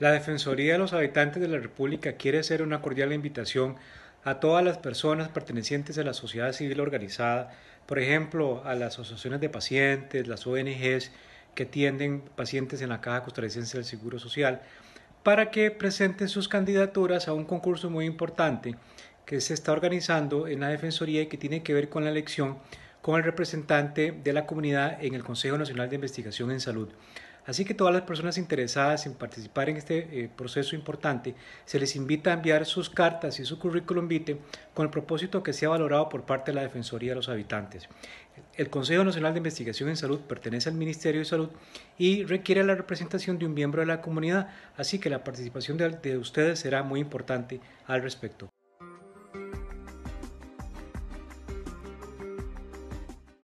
La Defensoría de los Habitantes de la República quiere hacer una cordial invitación a todas las personas pertenecientes a la sociedad civil organizada, por ejemplo, a las asociaciones de pacientes, las ONGs que atienden pacientes en la Caja Costarricense del Seguro Social, para que presenten sus candidaturas a un concurso muy importante que se está organizando en la Defensoría y que tiene que ver con la elección con el representante de la comunidad en el Consejo Nacional de Investigación en Salud. Así que todas las personas interesadas en participar en este eh, proceso importante, se les invita a enviar sus cartas y su currículum vitae con el propósito que sea valorado por parte de la Defensoría de los Habitantes. El Consejo Nacional de Investigación en Salud pertenece al Ministerio de Salud y requiere la representación de un miembro de la comunidad, así que la participación de, de ustedes será muy importante al respecto.